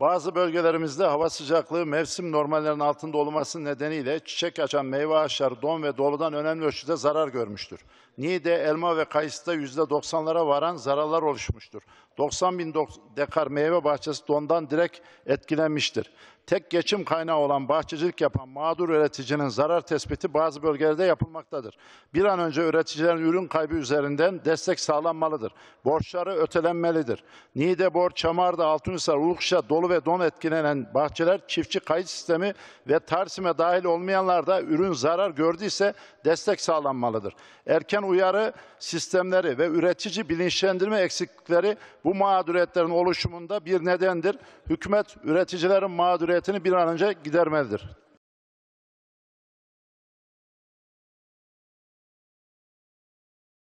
Bazı bölgelerimizde hava sıcaklığı mevsim normallerinin altında olması nedeniyle çiçek açan meyve ağaçları don ve doludan önemli ölçüde zarar görmüştür. Niğde, elma ve kayısıda %90'lara varan zararlar oluşmuştur. 90 bin dekar meyve bahçesi dondan direkt etkilenmiştir. Tek geçim kaynağı olan bahçecilik yapan mağdur üreticinin zarar tespiti bazı bölgelerde yapılmaktadır. Bir an önce üreticilerin ürün kaybı üzerinden destek sağlanmalıdır. Borçları ötelenmelidir. Niğde, Bor, Çamarda, Altınhisar, Ulukşa, Dolu ve Don etkilenen bahçeler çiftçi kayıt sistemi ve Tarsim'e dahil olmayanlarda ürün zarar gördüyse destek sağlanmalıdır. Erken uyarı sistemleri ve üretici bilinçlendirme eksiklikleri bu mağduriyetlerin oluşumunda bir nedendir. Hükümet üreticilerin mağduriyetini bir an önce gidermelidir.